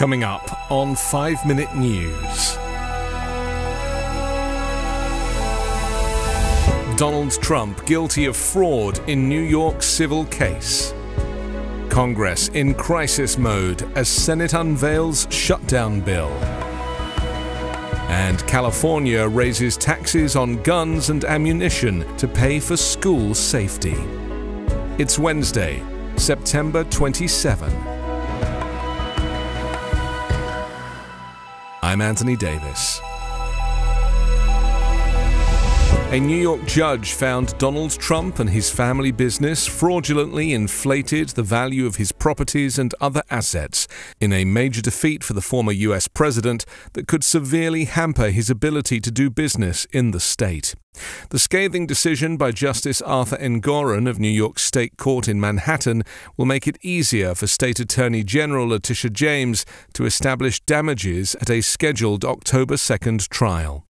Coming up on 5 Minute News. Donald Trump guilty of fraud in New York civil case. Congress in crisis mode as Senate unveils shutdown bill. And California raises taxes on guns and ammunition to pay for school safety. It's Wednesday, September 27. I'm Anthony Davis. A New York judge found Donald Trump and his family business fraudulently inflated the value of his properties and other assets in a major defeat for the former U.S. president that could severely hamper his ability to do business in the state. The scathing decision by Justice Arthur Engoron of New York State Court in Manhattan will make it easier for State Attorney General Letitia James to establish damages at a scheduled October 2nd trial.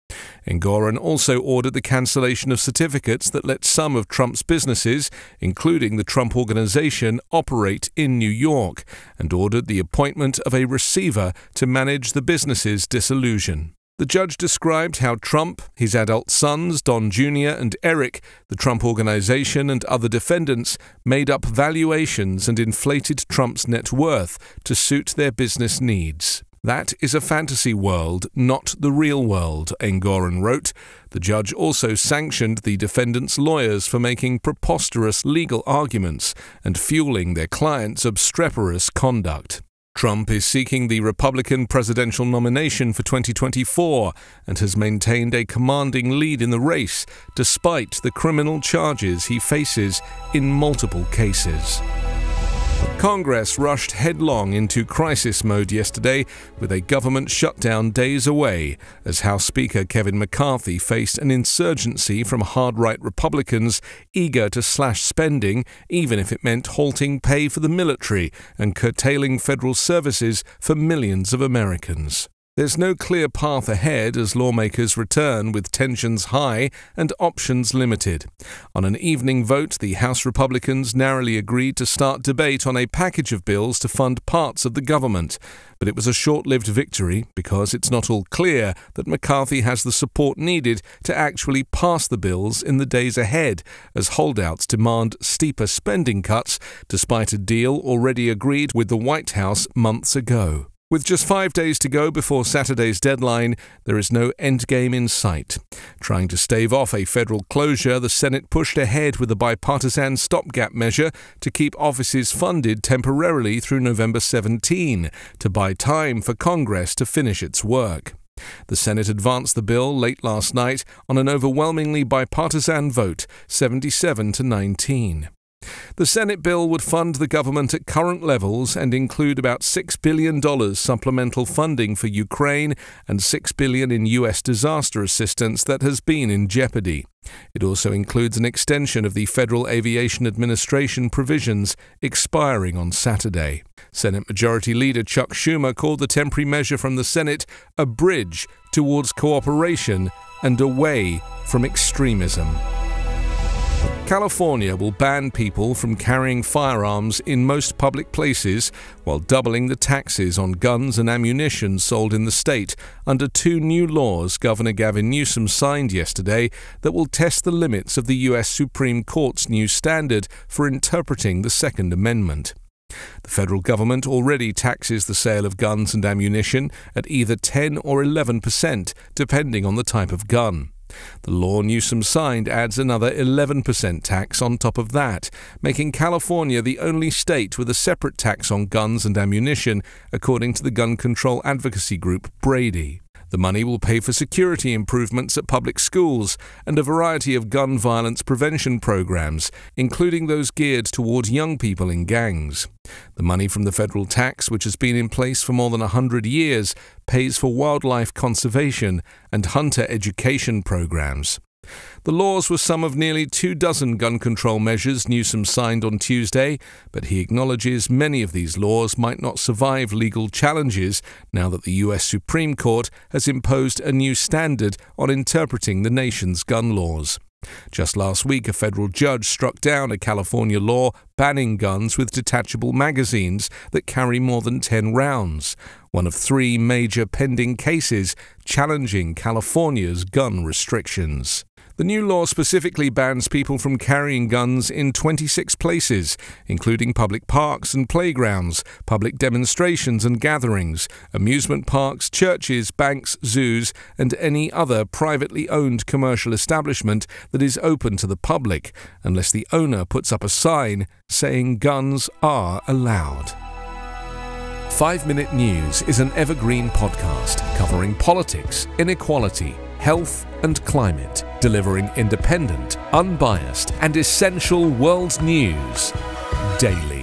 Engoron also ordered the cancellation of certificates that let some of Trump's businesses, including the Trump Organization, operate in New York, and ordered the appointment of a receiver to manage the business's dissolution. The judge described how Trump, his adult sons, Don Jr. and Eric, the Trump Organization, and other defendants made up valuations and inflated Trump's net worth to suit their business needs. That is a fantasy world, not the real world, Engoron wrote. The judge also sanctioned the defendants' lawyers for making preposterous legal arguments and fueling their clients' obstreperous conduct. Trump is seeking the Republican presidential nomination for 2024 and has maintained a commanding lead in the race despite the criminal charges he faces in multiple cases. Congress rushed headlong into crisis mode yesterday with a government shutdown days away as House Speaker Kevin McCarthy faced an insurgency from hard right Republicans eager to slash spending, even if it meant halting pay for the military and curtailing federal services for millions of Americans. There's no clear path ahead as lawmakers return with tensions high and options limited. On an evening vote, the House Republicans narrowly agreed to start debate on a package of bills to fund parts of the government. But it was a short lived victory because it's not all clear that McCarthy has the support needed to actually pass the bills in the days ahead, as holdouts demand steeper spending cuts despite a deal already agreed with the White House months ago. With just five days to go before Saturday's deadline, there is no endgame in sight. Trying to stave off a federal closure, the Senate pushed ahead with a bipartisan stopgap measure to keep offices funded temporarily through November 17 to buy time for Congress to finish its work. The Senate advanced the bill late last night on an overwhelmingly bipartisan vote, 77 to 19. The Senate bill would fund the government at current levels and include about $6 billion supplemental funding for Ukraine and 6 billion in U.S. disaster assistance that has been in jeopardy. It also includes an extension of the Federal Aviation Administration provisions expiring on Saturday. Senate Majority Leader Chuck Schumer called the temporary measure from the Senate a bridge towards cooperation and away from extremism. California will ban people from carrying firearms in most public places while doubling the taxes on guns and ammunition sold in the state under two new laws Governor Gavin Newsom signed yesterday that will test the limits of the U.S. Supreme Court's new standard for interpreting the Second Amendment. The federal government already taxes the sale of guns and ammunition at either 10 or 11 percent, depending on the type of gun. The law Newsom signed adds another 11% tax on top of that, making California the only state with a separate tax on guns and ammunition, according to the gun control advocacy group Brady. The money will pay for security improvements at public schools and a variety of gun violence prevention programs, including those geared toward young people in gangs. The money from the federal tax, which has been in place for more than a hundred years, pays for wildlife conservation and hunter education programs. The laws were some of nearly two dozen gun control measures Newsom signed on Tuesday, but he acknowledges many of these laws might not survive legal challenges now that the U.S. Supreme Court has imposed a new standard on interpreting the nation's gun laws. Just last week, a federal judge struck down a California law banning guns with detachable magazines that carry more than 10 rounds, one of three major pending cases challenging California's gun restrictions. The new law specifically bans people from carrying guns in 26 places, including public parks and playgrounds, public demonstrations and gatherings, amusement parks, churches, banks, zoos, and any other privately owned commercial establishment that is open to the public, unless the owner puts up a sign saying guns are allowed. 5 Minute News is an evergreen podcast covering politics, inequality, health, and climate, delivering independent, unbiased, and essential world news daily.